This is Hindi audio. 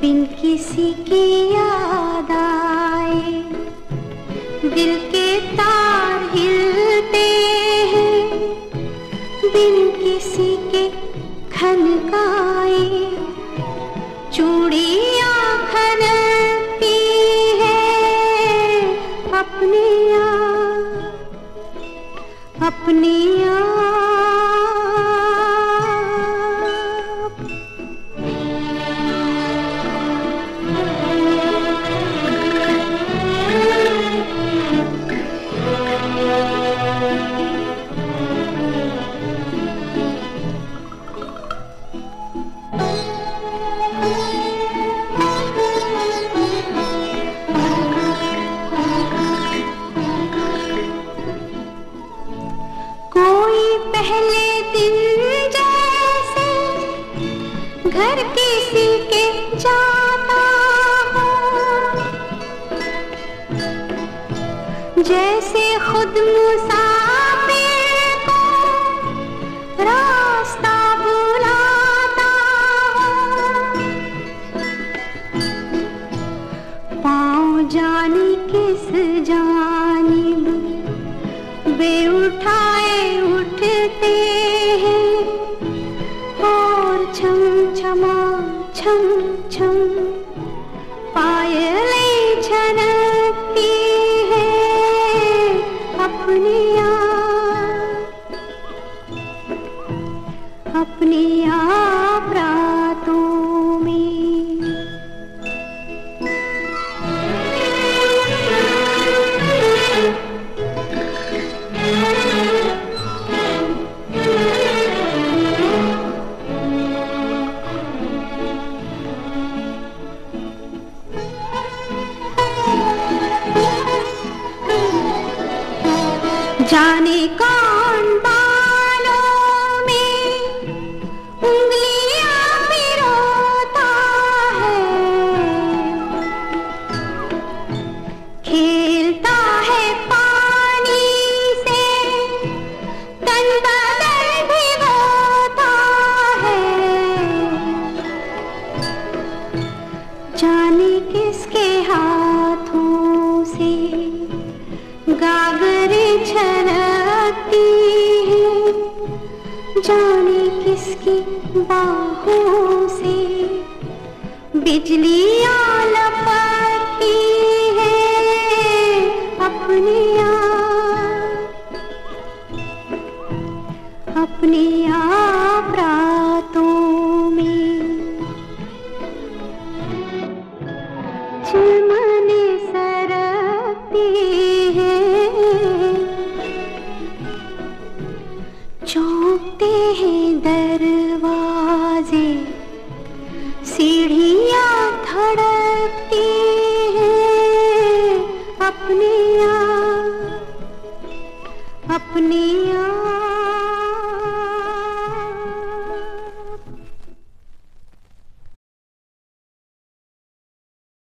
बिन किसी की याद आए। दिल के तार हिलते हैं, बिन किसी के खनकाए। चूड़िया खनती है अपने आप, अपने जाने किस उठाए उठते हैं। छम छमा छम छम पायलें अपने आप में। जाने कौन किसके हाथों से गागरे छलकती है? जाने किसकी बाहों से बिजली लपकती चिलमने सरकती हैं। चौंकते हैं दरवाजे हैं। अपने अपने